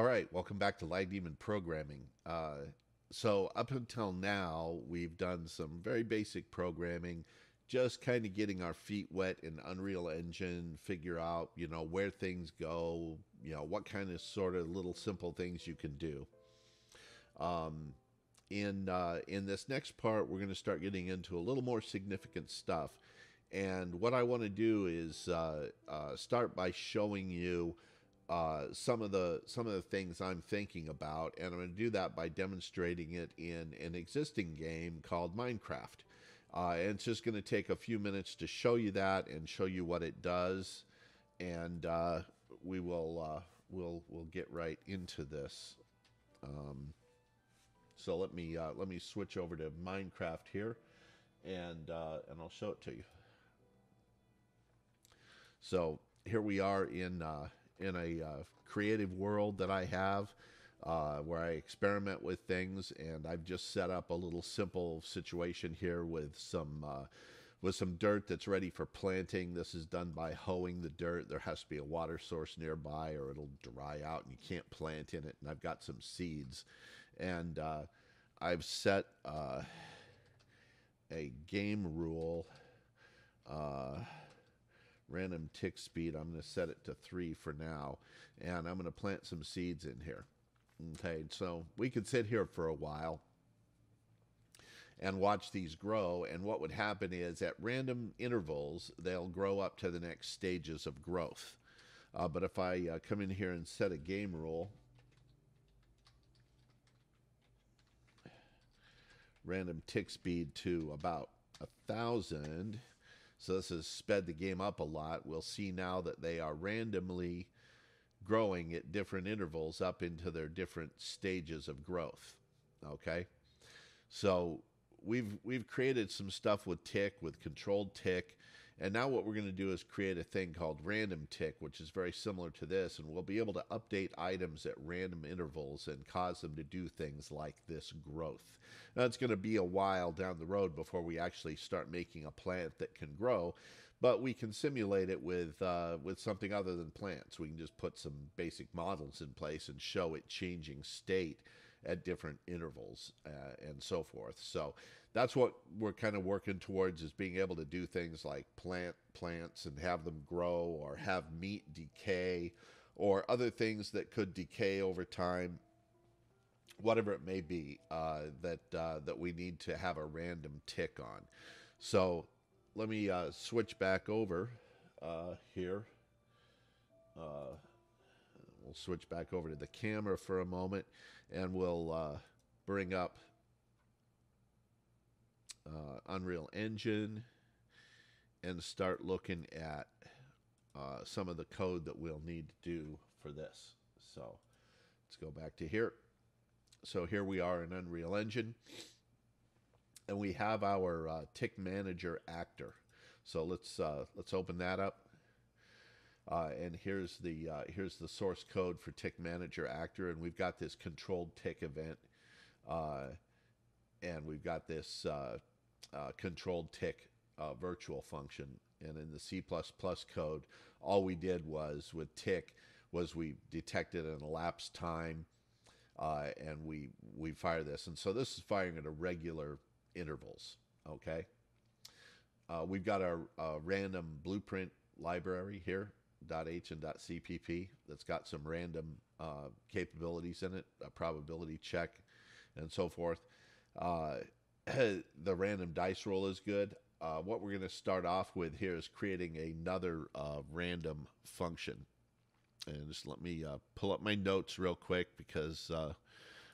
All right, welcome back to LagDaemon Programming. Uh, so, up until now, we've done some very basic programming, just kind of getting our feet wet in Unreal Engine, figure out, you know, where things go, you know, what kind of sort of little simple things you can do. Um, in uh, in this next part, we're going to start getting into a little more significant stuff. And what I want to do is uh, uh, start by showing you uh, some of the some of the things I'm thinking about, and I'm going to do that by demonstrating it in an existing game called Minecraft. Uh, and it's just going to take a few minutes to show you that and show you what it does, and uh, we will uh, we'll we'll get right into this. Um, so let me uh, let me switch over to Minecraft here, and uh, and I'll show it to you. So here we are in in a uh, creative world that I have uh, where I experiment with things, and I've just set up a little simple situation here with some uh, with some dirt that's ready for planting. This is done by hoeing the dirt. There has to be a water source nearby, or it'll dry out and you can't plant in it. And I've got some seeds, and uh, I've set uh, a game rule. Uh, random tick speed. I'm going to set it to three for now, and I'm going to plant some seeds in here. Okay, so we could sit here for a while and watch these grow. And what would happen is at random intervals, they'll grow up to the next stages of growth. Uh, but if I uh, come in here and set a game rule, random tick speed to about a thousand, so this has sped the game up a lot. We'll see now that they are randomly growing at different intervals up into their different stages of growth. Okay? So we've we've created some stuff with tick with controlled tick and now what we're going to do is create a thing called random tick, which is very similar to this, and we'll be able to update items at random intervals and cause them to do things like this growth. Now it's going to be a while down the road before we actually start making a plant that can grow, but we can simulate it with uh, with something other than plants. We can just put some basic models in place and show it changing state at different intervals uh, and so forth. So that's what we're kind of working towards is being able to do things like plant plants and have them grow or have meat decay or other things that could decay over time whatever it may be uh, that uh, that we need to have a random tick on. So let me uh, switch back over uh, here. Uh, we'll switch back over to the camera for a moment and we'll uh, bring up uh, Unreal Engine and start looking at uh, some of the code that we'll need to do for this. So let's go back to here. So here we are in Unreal Engine, and we have our uh, Tick Manager actor. So let's uh, let's open that up. Uh, and here's the uh, here's the source code for Tick Manager Actor, and we've got this controlled tick event, uh, and we've got this uh, uh, controlled tick uh, virtual function. And in the C++ code, all we did was with tick was we detected an elapsed time, and we we fire this. And so this is firing at irregular intervals. Okay. we've got our random blueprint library here .h and .cpp that's got some random uh, capabilities in it, a probability check, and so forth. Uh, the random dice roll is good. Uh, what we're going to start off with here is creating another uh, random function. And just let me uh, pull up my notes real quick because uh,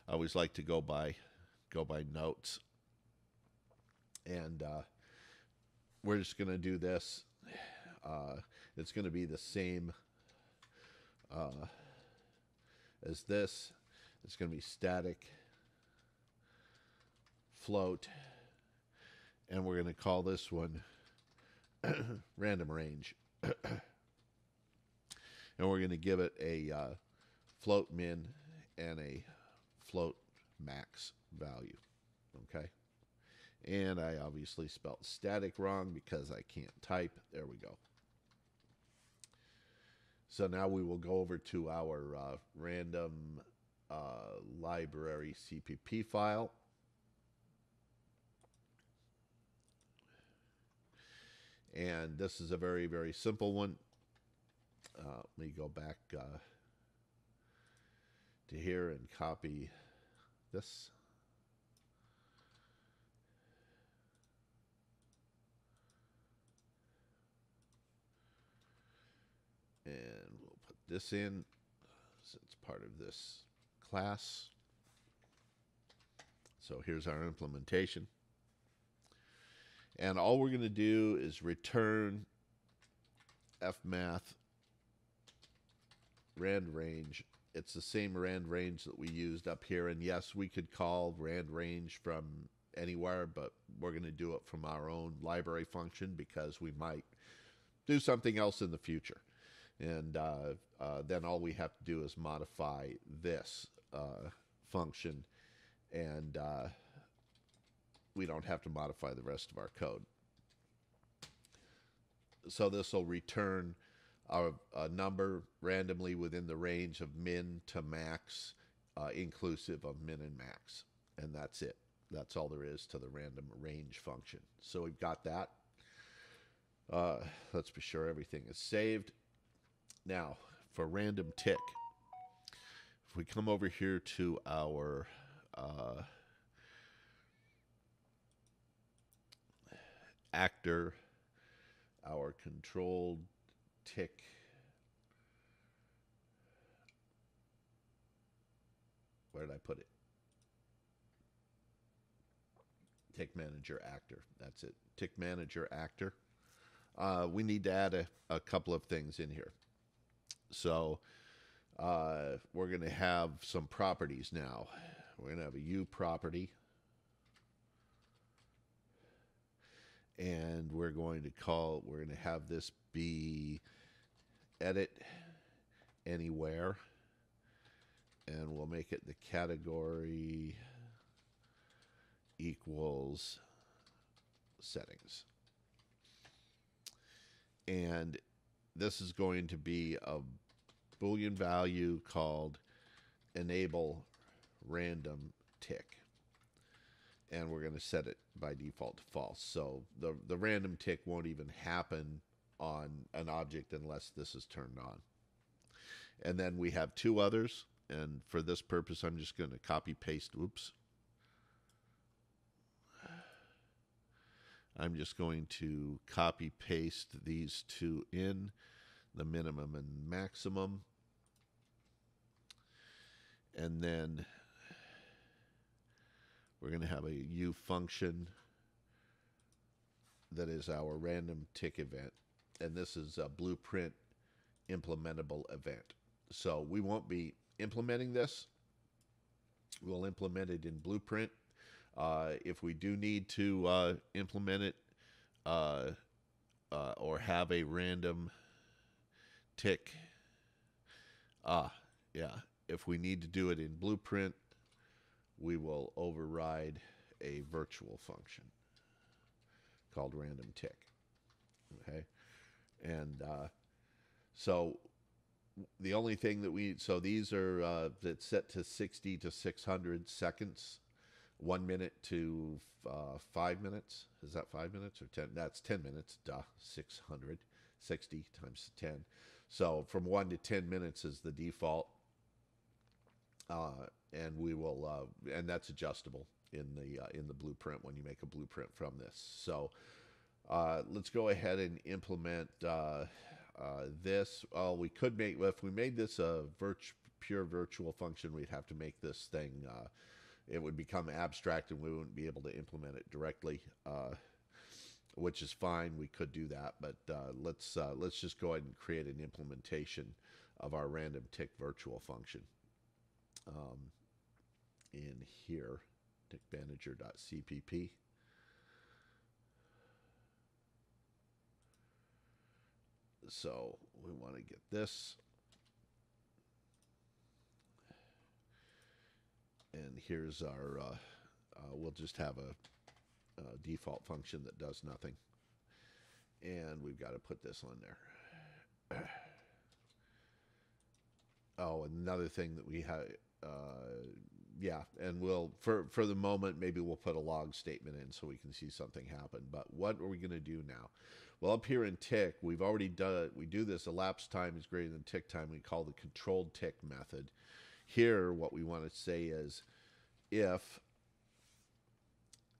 I always like to go by go by notes. And we're just going to do this. Uh, it's going to be the same uh, as this. It's going to be static float. And we're going to call this one random range. and we're going to give it a uh, float min and a float max value. Okay. And I obviously spelled static wrong because I can't type. There we go. So now we will go over to our uh, random uh, library CPP file. And this is a very, very simple one. Uh, let me go back uh, to here and copy this. And we'll put this in since it's part of this class. So here's our implementation. And all we're going to do is return fmath rand range. It's the same rand range that we used up here. And yes, we could call rand range from anywhere, but we're going to do it from our own library function because we might do something else in the future. And uh, uh, then all we have to do is modify this uh, function and uh, we don't have to modify the rest of our code. So this will return a, a, number randomly within the range of min to max, uh, inclusive of min and max. And that's it. That's all there is to the random range function. So we've got that. Uh, let's be sure everything is saved. Now, for random tick, if we come over here to our uh, actor, our controlled tick where did I put it? Tick manager actor. That's it. Tick manager actor. Uh, we need to add a, a couple of things in here. So uh, we're going to have some properties now. We're going to have a U property. And we're going to call, we're going to have this be edit anywhere. And we'll make it the category equals settings. And this is going to be a Boolean value called enable random tick. And we're going to set it by default to false. So the, the random tick won't even happen on an object unless this is turned on. And then we have two others. And for this purpose, I'm just going to copy paste. Oops. I'm just going to copy paste these two in the minimum and maximum. And then we're going to have a U function that is our random tick event. And this is a blueprint implementable event. So we won't be implementing this. We'll implement it in blueprint. Uh, if we do need to uh, implement it uh, or have a random tick. Ah, yeah. If we need to do it in Blueprint, we will override a virtual function called random tick. Okay. And uh, so the only thing that we, so these are uh, that's set to 60 to 600 seconds, one minute to uh, five minutes. Is that five minutes or 10? That's 10 minutes. Duh, 600, 60 times 10. So from one to 10 minutes is the default. Uh, and we will, uh, and that's adjustable in the uh, in the blueprint when you make a blueprint from this. So uh, let's go ahead and implement uh, this. We could make if we made this a pure virtual function, we'd have to make this thing. It would become abstract, and we wouldn't be able to implement it directly which is fine. We could do that, but uh, let's uh, let's just go ahead and create an implementation of our random tick virtual function um, in here, tickmanager.cpp. So we want to get this. And here's our, uh, uh we'll just have a uh, default function that does nothing. And we've got to put this on there. oh, another thing that we have, uh, yeah, and we'll for for the moment maybe we'll put a log statement in so we can see something happen. But what are we going to do now? Well, up here in tick, we've already done we do this elapsed time is greater than tick time. We call the controlled tick method. Here, what we want to say is if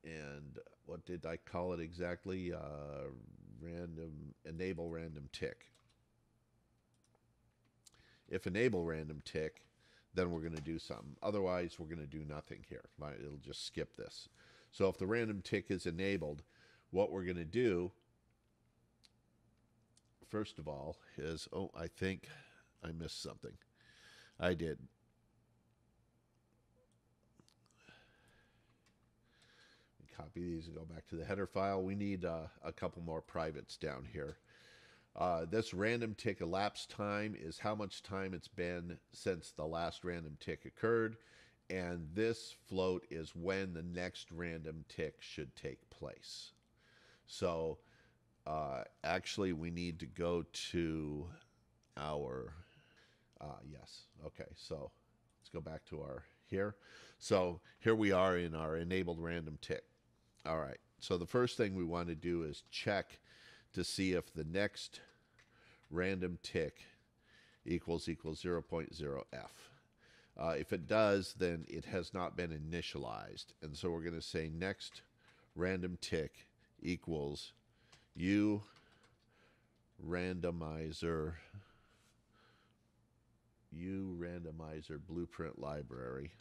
and what did I call it exactly? Uh, random enable random tick. If enable random tick, then we're going to do something. Otherwise, we're going to do nothing here. It'll just skip this. So if the random tick is enabled, what we're going to do, first of all, is, oh, I think I missed something. I did. Copy these and go back to the header file. We need uh, a couple more privates down here. Uh, this random tick elapsed time is how much time it's been since the last random tick occurred. And this float is when the next random tick should take place. So uh, actually, we need to go to our, uh, yes, okay, so let's go back to our here. So here we are in our enabled random tick. All right, so the first thing we want to do is check to see if the next random tick equals equals 0.0f. Uh, if it does, then it has not been initialized. And so we're going to say next random tick equals u randomizer u randomizer blueprint library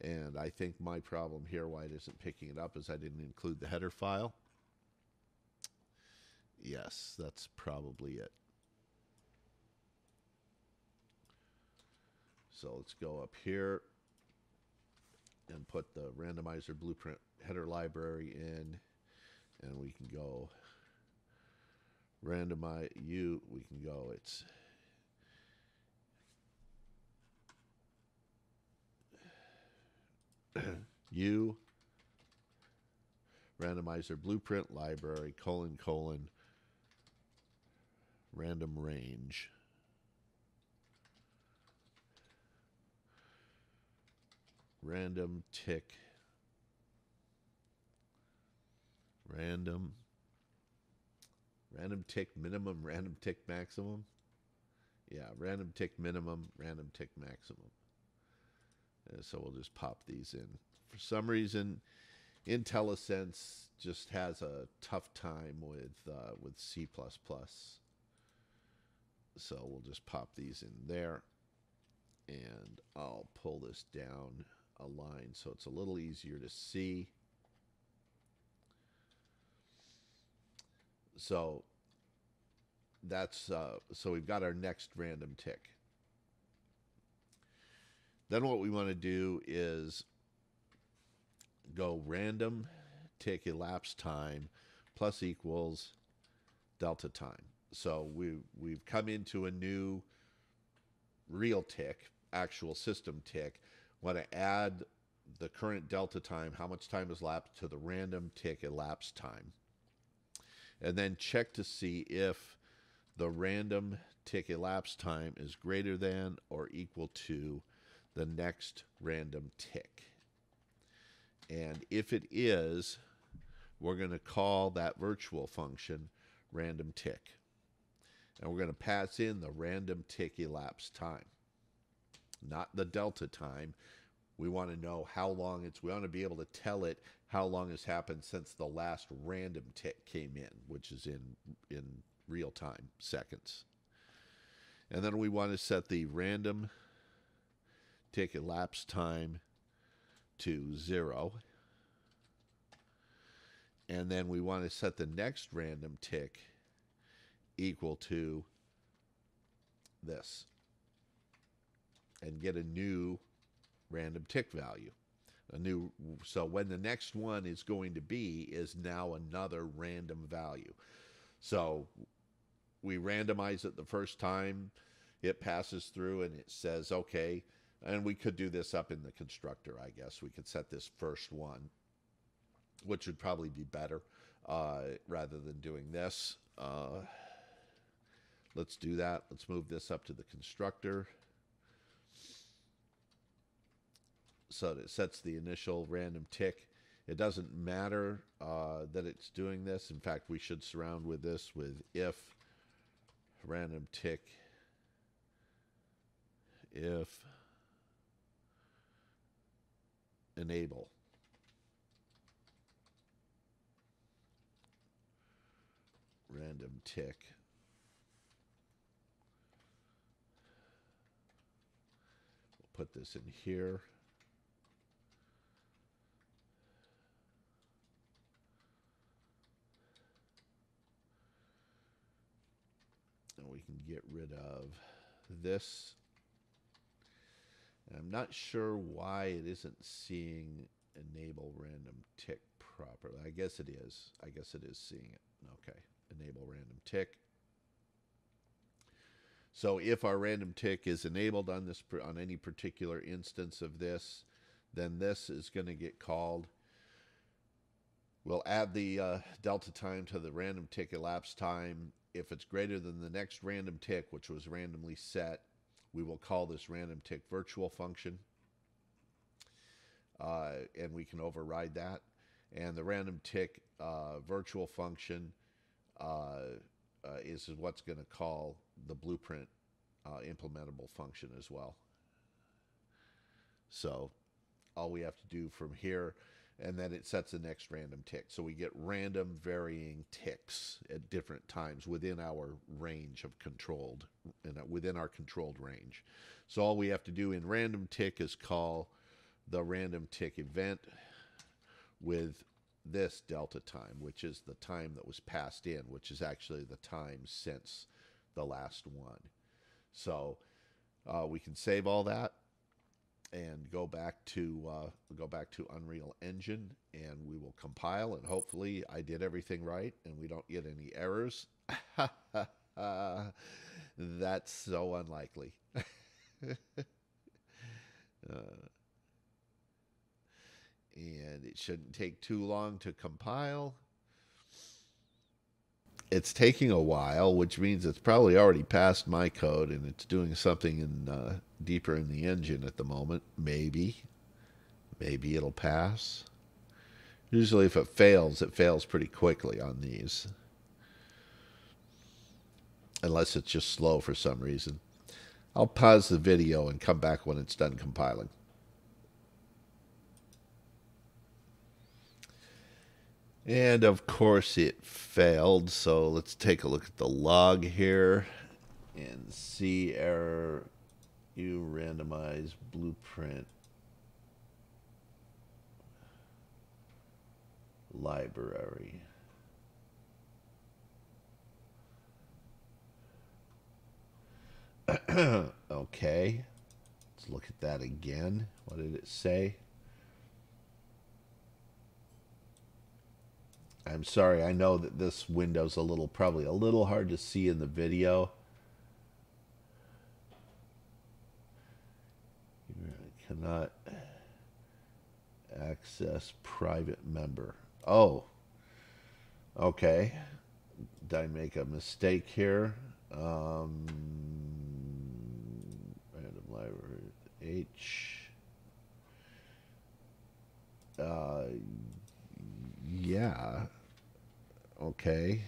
And I think my problem here, why it isn't picking it up, is I didn't include the header file. Yes, that's probably it. So let's go up here and put the randomizer blueprint header library in and we can go randomize you we can go it's U randomizer blueprint library colon colon random range. Random tick. Random random tick minimum random tick maximum. Yeah random tick minimum random tick maximum. Uh, so we'll just pop these in. For some reason, IntelliSense just has a tough time with uh, with C++. So we'll just pop these in there. And I'll pull this down a line so it's a little easier to see. So that's uh, so we've got our next random tick. Then what we want to do is go random tick elapsed time plus equals delta time. So we we've come into a new real tick, actual system tick. Want to add the current delta time, how much time has lapsed to the random tick elapsed time. And then check to see if the random tick elapsed time is greater than or equal to the next random tick. And if it is, we're going to call that virtual function random tick. And we're going to pass in the random tick elapsed time, not the delta time. We want to know how long it's, we want to be able to tell it how long has happened since the last random tick came in, which is in, in real time, seconds. And then we want to set the random take elapsed time to zero. And then we want to set the next random tick equal to this and get a new random tick value. A new so when the next one is going to be is now another random value. So we randomize it the first time, it passes through and it says, okay, and we could do this up in the constructor, I guess. We could set this first one, which would probably be better uh, rather than doing this. Uh, let's do that. Let's move this up to the constructor. So it sets the initial random tick. It doesn't matter uh, that it's doing this. In fact, we should surround with this with if random tick if enable. Random tick. We'll put this in here. And we can get rid of this and I'm not sure why it isn't seeing enable random tick properly. I guess it is. I guess it is seeing it. Okay, enable random tick. So if our random tick is enabled on this on any particular instance of this, then this is going to get called. We'll add the uh, delta time to the random tick elapsed time. If it's greater than the next random tick, which was randomly set, we will call this random tick virtual function. Uh, and we can override that. And the random tick uh, virtual function uh, uh is what's going to call the blueprint uh, implementable function as well. So all we have to do from here and then it sets the next random tick. So we get random varying ticks at different times within our range of controlled, and within our controlled range. So all we have to do in random tick is call the random tick event with this delta time, which is the time that was passed in, which is actually the time since the last one. So uh, we can save all that and go back to uh, go back to Unreal Engine and we will compile and hopefully I did everything right and we don't get any errors. That's so unlikely. uh, and it shouldn't take too long to compile it's taking a while, which means it's probably already passed my code and it's doing something in uh, deeper in the engine at the moment. Maybe, maybe it'll pass. Usually, if it fails, it fails pretty quickly on these, unless it's just slow for some reason. I'll pause the video and come back when it's done compiling. And of course it failed. So let's take a look at the log here and see error you randomize blueprint library. okay, let's look at that again. What did it say? I'm sorry, I know that this window's a little, probably a little hard to see in the video. You cannot access private member. Oh, okay. Did I make a mistake here? Um, random library H. Uh, yeah. Okay.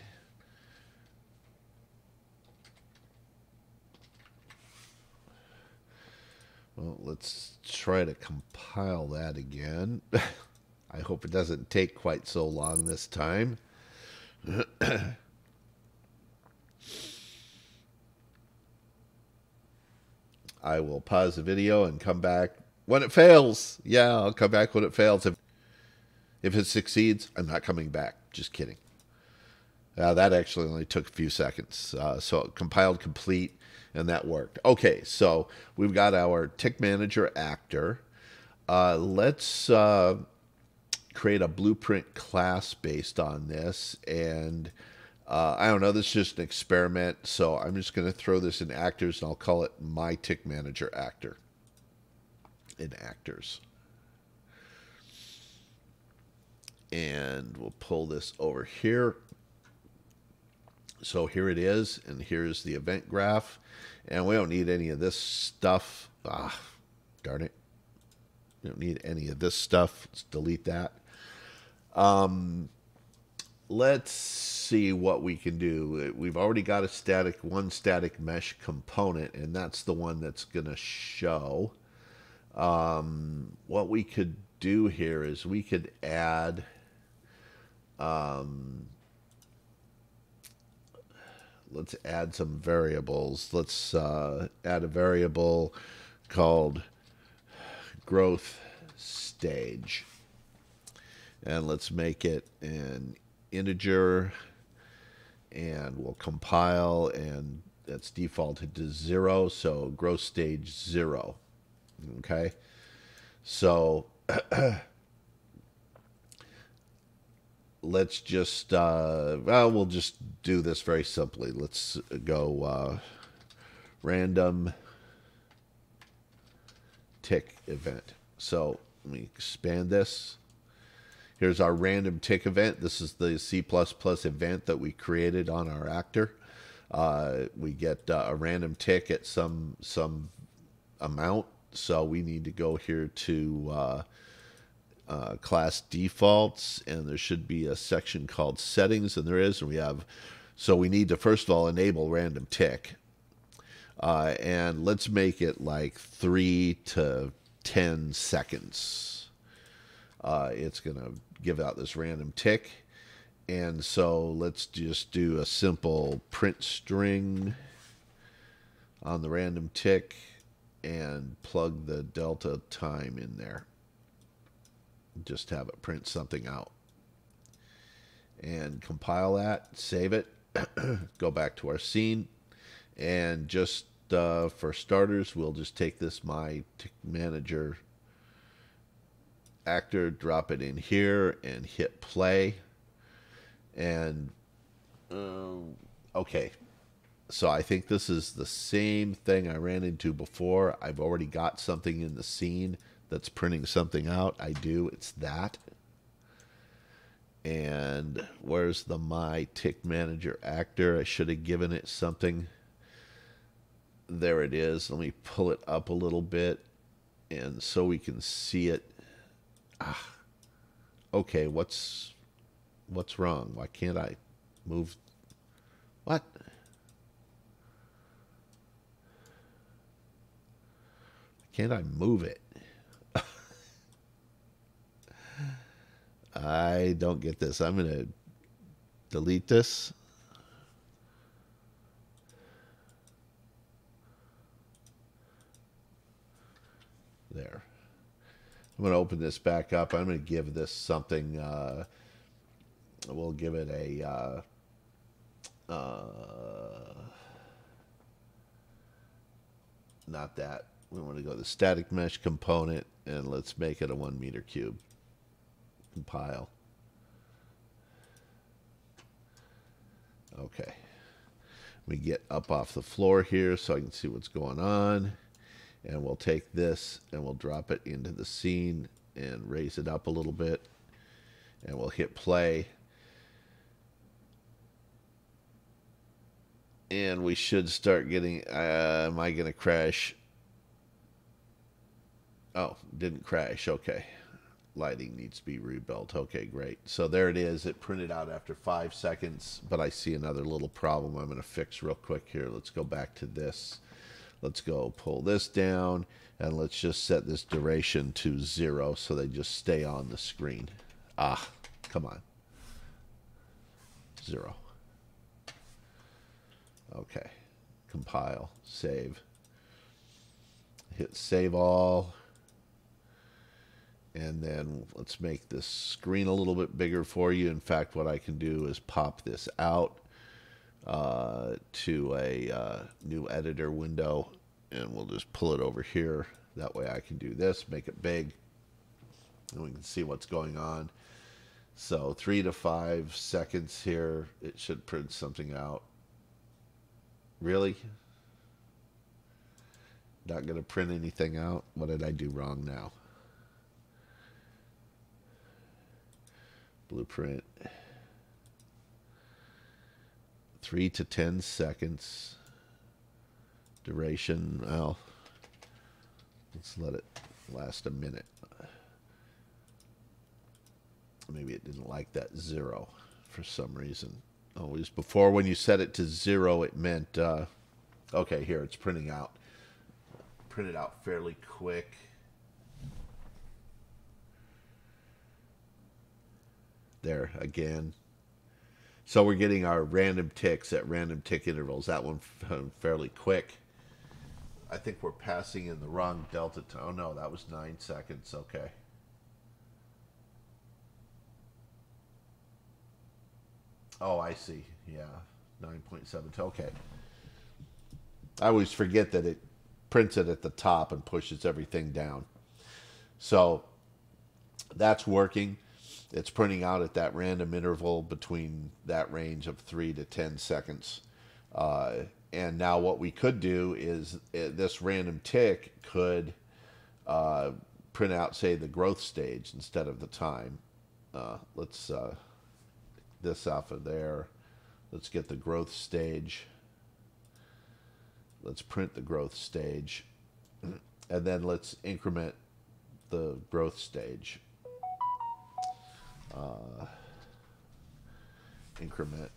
Well, let's try to compile that again. I hope it doesn't take quite so long this time. I will pause the video and come back when it fails. Yeah, I'll come back when it fails. If, if it succeeds, I'm not coming back. Just kidding. Uh, that actually only took a few seconds. Uh, so it compiled complete and that worked. Okay, so we've got our tick manager actor. Uh, let's uh, create a blueprint class based on this. And uh, I don't know, this is just an experiment. So I'm just going to throw this in actors and I'll call it my tick manager actor in actors. And we'll pull this over here So here it is, and here's the event graph. And we don't need any of this stuff. Ah, darn it. We don't need any of this stuff. Let's delete that. Um, let's see what we can do. We've already got a static, one static mesh component, and that's the one that's going to show. Um, what we could do here is we could add um, let's add some variables. Let's uh, add a variable called growth stage. And let's make it an integer and we'll compile and that's defaulted to zero. So growth stage zero. Okay. So let's just uh, well we'll just do this very simply. Let's go uh, random tick event. So let me expand this. Here's our random tick event. This is the C++ event that we created on our actor. Uh, we get uh, a random tick at some some amount. So we need to go here to uh, class defaults and there should be a section called settings and there is and we have so we need to first of all enable random tick. Uh, and let's make it like three to ten seconds. Uh, it's gonna give out this random tick. And so let's just do a simple print string on the random tick and plug the delta time in there just have it print something out. And compile that save it go back to our scene. And just uh, for starters we'll just take this my manager actor drop it in here and hit play. And uh, okay. So I think this is the same thing I ran into before. I've already got something in the scene that's printing something out. I do. It's that. And where's the My Tick Manager actor? I should have given it something. There it is. Let me pull it up a little bit and so we can see it. Ah. Okay, what's what's wrong? Why can't I move what? Can't I move it? I don't get this. I'm going to delete this. There. I'm going to open this back up. I'm going to give this something. Uh, we'll give it a. Uh, uh, not that. We want to go to the static mesh component and let's make it a one meter cube compile. Okay. We get up off the floor here so I can see what's going on. And we'll take this and we'll drop it into the scene and raise it up a little bit. And we'll hit play. And we should start getting, uh, am I going to crash? Oh, didn't crash. Okay lighting needs to be rebuilt. Okay, great. So there it is. It printed out after five seconds, but I see another little problem I'm going to fix real quick here. Let's go back to this. Let's go pull this down, and let's just set this duration to zero so they just stay on the screen. Ah, come on. Zero. Okay. Compile. Save. Hit save all and then let's make this screen a little bit bigger for you. In fact, what I can do is pop this out uh, to a uh, new editor window and we'll just pull it over here. That way I can do this, make it big, and we can see what's going on. So three to five seconds here, it should print something out. Really? Not going to print anything out? What did I do wrong now? Blueprint three to ten seconds. Duration, well, let's let it last a minute. Maybe it didn't like that zero for some reason. Always before when you set it to zero, it meant, uh, okay, here it's printing out. Printed out fairly quick. There again. So we're getting our random ticks at random tick intervals. That one um, fairly quick. I think we're passing in the wrong delta time. Oh no, that was nine seconds. Okay. Oh, I see. Yeah, 9.7. Okay. I always forget that it prints it at the top and pushes everything down. So that's working. It's printing out at that random interval between that range of 3 to 10 seconds. Uh, and now what we could do is uh, this random tick could uh, print out, say, the growth stage instead of the time. Uh, let's uh, this off of there. Let's get the growth stage. Let's print the growth stage. And then let's increment the growth stage. Uh, increment.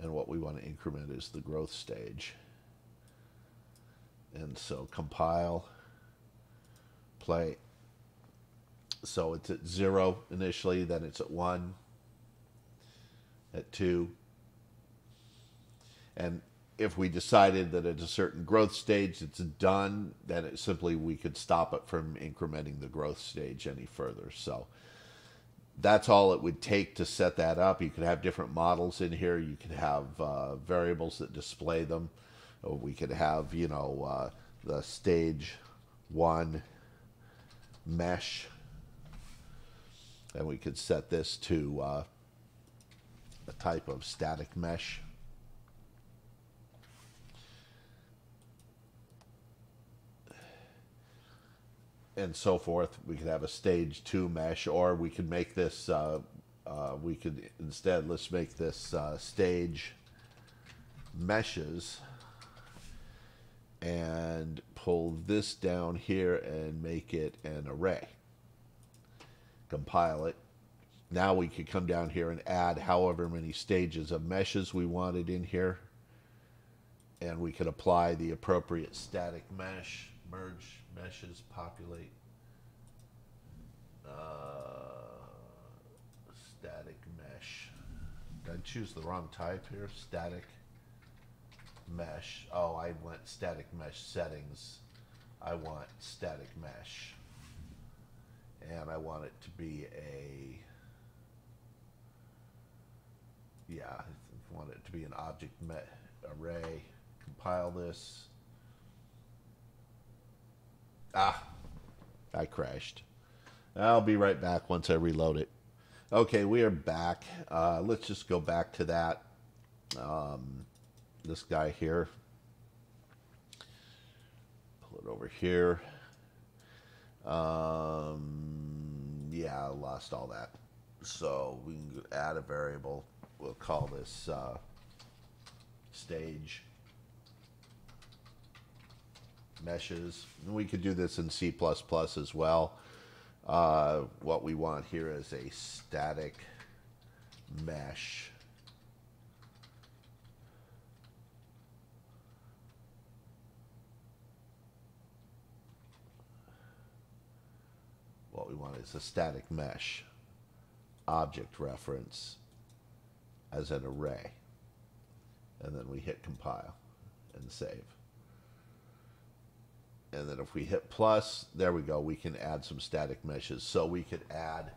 And what we want to increment is the growth stage. And so compile, play. So it's at zero initially, then it's at one, at 2. And if we decided that at a certain growth stage it's done, then it simply we could stop it from incrementing the growth stage any further. So that's all it would take to set that up. You could have different models in here. You could have uh, variables that display them. We could have, you know, uh, the stage one mesh. And we could set this to uh, a type of static mesh. And so forth. We could have a stage two mesh, or we could make this, uh, uh, we could instead, let's make this uh, stage meshes and pull this down here and make it an array. Compile it now we could come down here and add however many stages of meshes we wanted in here. And we could apply the appropriate static mesh, merge meshes, populate. Uh, static mesh. Did I choose the wrong type here? Static mesh. Oh, I went static mesh settings. I want static mesh. And I want it to be a yeah, I want it to be an object array. Compile this. Ah, I crashed. I'll be right back once I reload it. Okay, we are back. Uh, let's just go back to that. Um, this guy here. Pull it over here. Um, yeah, I lost all that. So we can add a variable we'll call this uh, stage meshes. And we could do this in C++ as well. Uh, what we want here is a static mesh. What we want is a static mesh object reference as an array. And then we hit compile and save. And then if we hit plus, there we go, we can add some static meshes. So we could add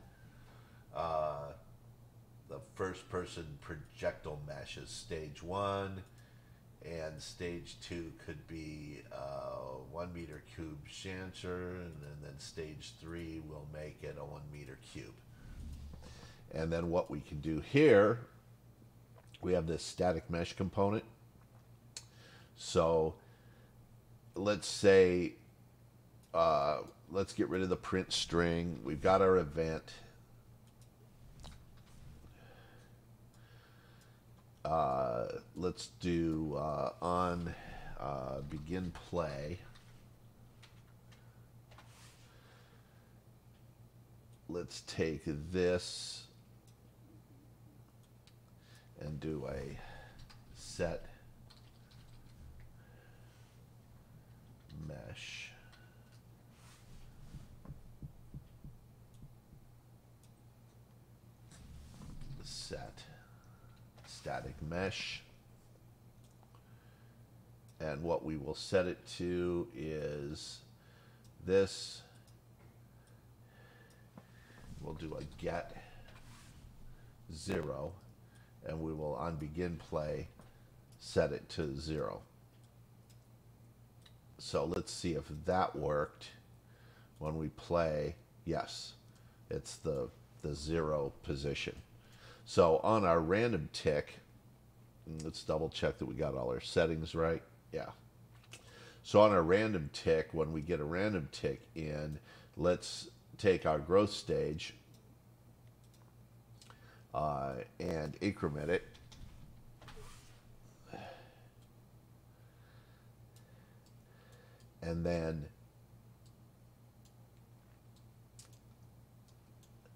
uh, the first person projectile meshes, stage one, and stage two could be uh, one meter cube chamfer, and then, then stage three will make it a one meter cube. And then what we can do here we have this static mesh component. So let's say, uh, let's get rid of the print string. We've got our event. uh, let's do uh, on uh, begin play. Let's take this and do a set mesh. Set static mesh. And what we will set it to is this. We'll do a get zero and we will on begin play set it to zero. So let's see if that worked when we play. Yes, it's the, the zero position. So on our random tick, let's double check that we got all our settings right. Yeah. So on our random tick, when we get a random tick in, let's take our growth stage uh, and increment it. And then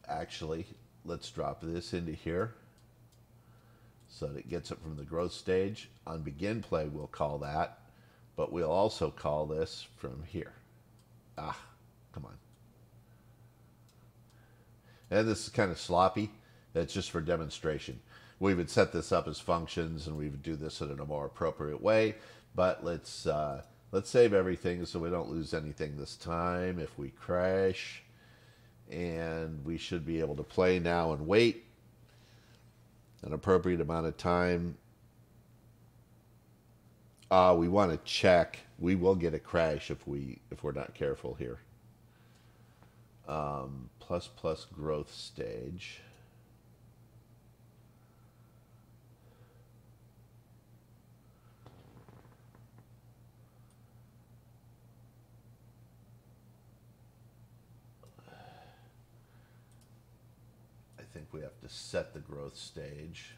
actually, let's drop this into here so that it gets it from the growth stage. On begin play, we'll call that, but we'll also call this from here. Ah, come on. And this is kind of sloppy. That's just for demonstration. We would set this up as functions and we would do this in a more appropriate way, but let's, uh, let's save everything so we don't lose anything this time. If we crash, and we should be able to play now and wait an appropriate amount of time. Uh, we want to check. We will get a crash if we if we're not careful here. Um, plus plus growth stage. Think we have to set the growth stage.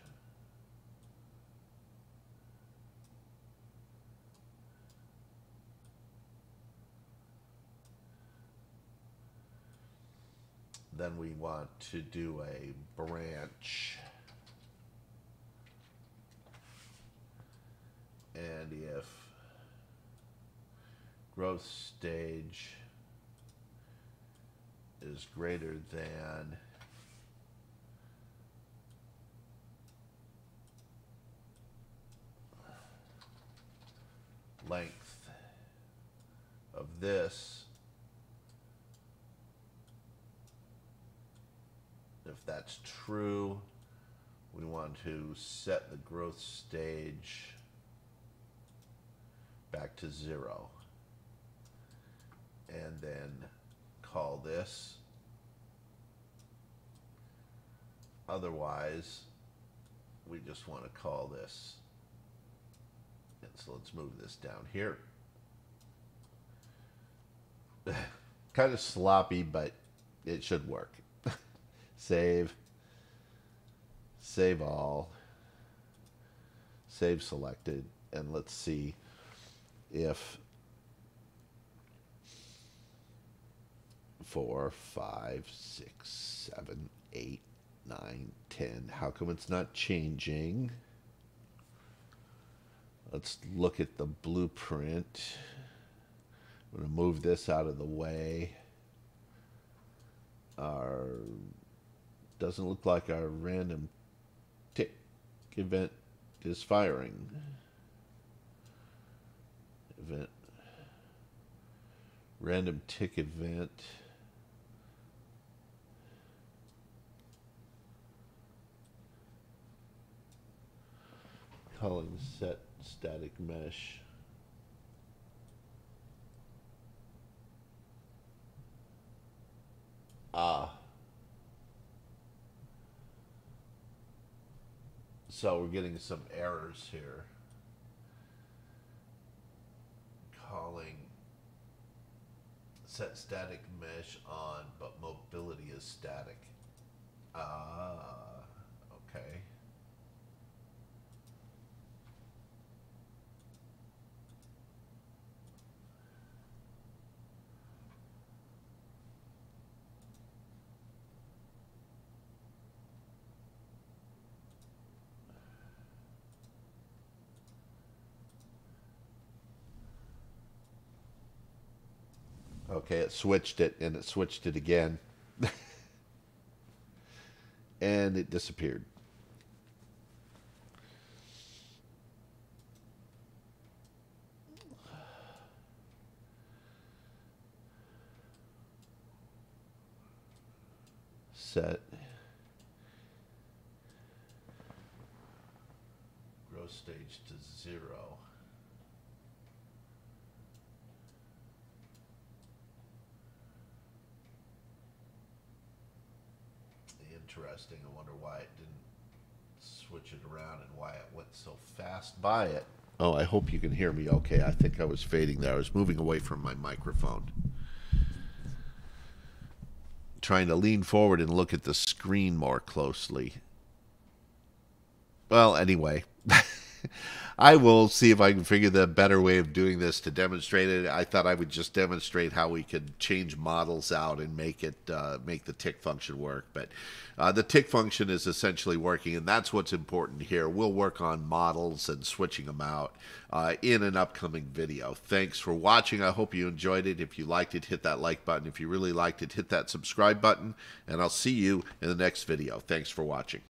Then we want to do a branch. And if growth stage is greater than length of this, if that's true, we want to set the growth stage back to zero. And then call this. Otherwise, we just want to call this and so let's move this down here. kind of sloppy, but it should work. save. Save all. Save selected. And let's see if four, five, six, seven, eight, nine, ten. How come it's not changing? Let's look at the blueprint. I'm going to move this out of the way. Our doesn't look like our random tick event is firing. Event random tick event. Calling set static mesh. Ah. So we're getting some errors here. Calling set static mesh on, but mobility is static. Ah, okay. Okay, it switched it and it switched it again. and it disappeared. Set. Growth stage to zero. Interesting. I wonder why it didn't switch it around and why it went so fast by it. Oh, I hope you can hear me okay. I think I was fading there. I was moving away from my microphone. Trying to lean forward and look at the screen more closely. Well, anyway. I will see if I can figure the better way of doing this to demonstrate it. I thought I would just demonstrate how we could change models out and make it uh, make the tick function work. But uh, the tick function is essentially working, and that's what's important here. We'll work on models and switching them out uh, in an upcoming video. Thanks for watching. I hope you enjoyed it. If you liked it, hit that like button. If you really liked it, hit that subscribe button, and I'll see you in the next video. Thanks for watching.